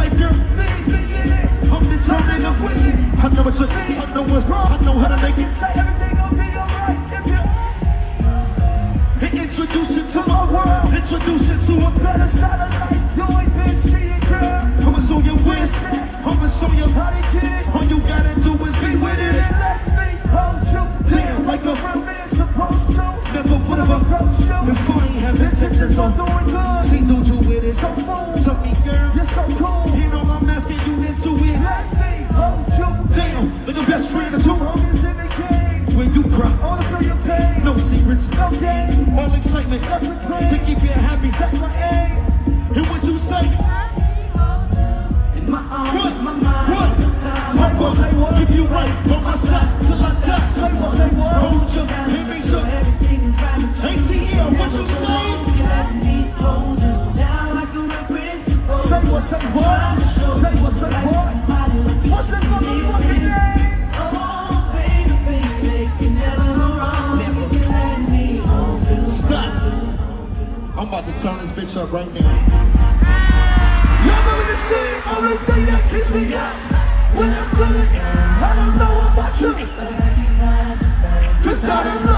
life, girl. I'm determined to win it. I know it's a thing, I know what's wrong, I know how to make it. Say everything will be alright if you And introduce it to my world, introduce it to a better side of life. You ain't been seeing, girl. I'ma show you where it's at, I'ma show you How to get it? All you gotta do is be with it. And let me hold you Damn, like a real man supposed to. Never would have approached you if I ain't have intentions on doing good. See, don't you with it? So fool. You cry, Only for your pain. no secrets, No game. all excitement to keep you happy. That's my aim. And what you say? In my arms, What? in my mind. What? Say what, say what? Keep you right on my side till I die. Say what, say what? Hold you, hear me so. Everything is right. ATL, what you say? Let me hold you down like a reference. Say what, say what? Say what, say what? What's I'm about to turn this bitch up right now. Y'all only thing that keeps me up. When I'm feeling, I don't know about you. Cause I don't know.